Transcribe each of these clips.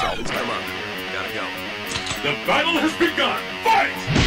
So, come on. Gotta go. The battle has begun! Fight!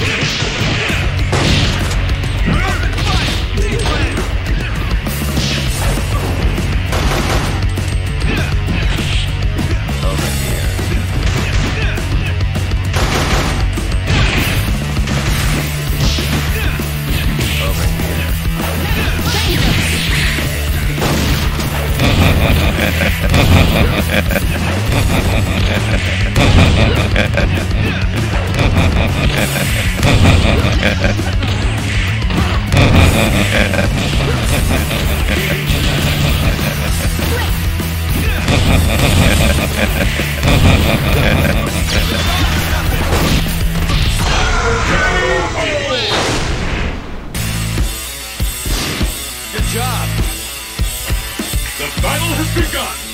Good job. The battle has begun!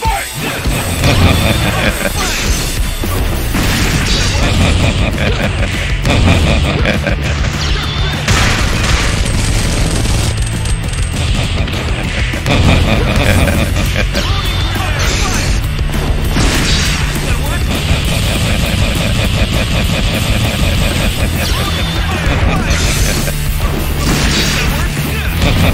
I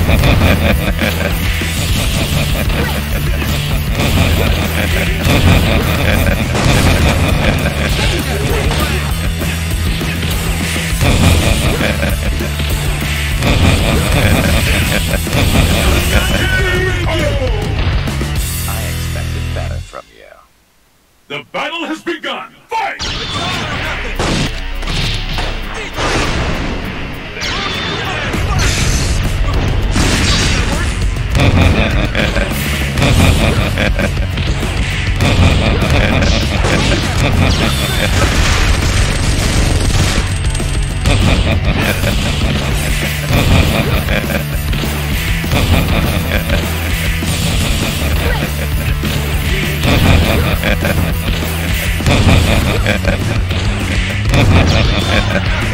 expected better from you. The battle has begun! Over here.